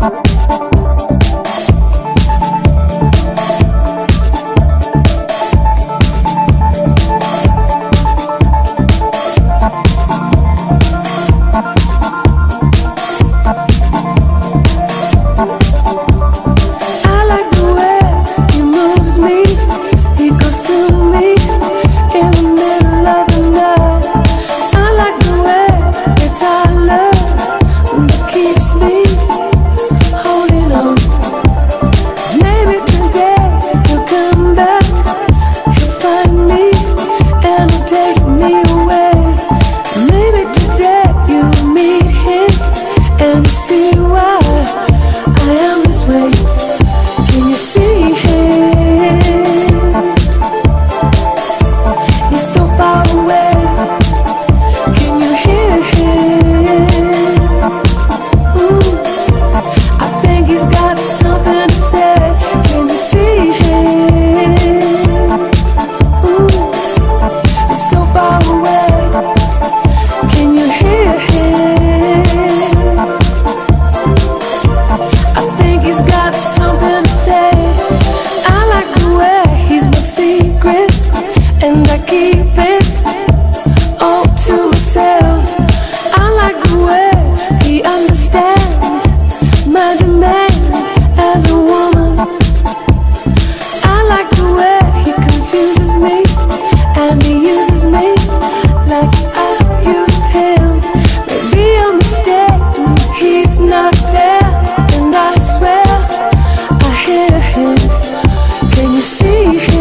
Thank understands my demands as a woman. I like the way he confuses me and he uses me like I use him. Maybe a mistake, he's not there, and I swear I hear him. Can you see him?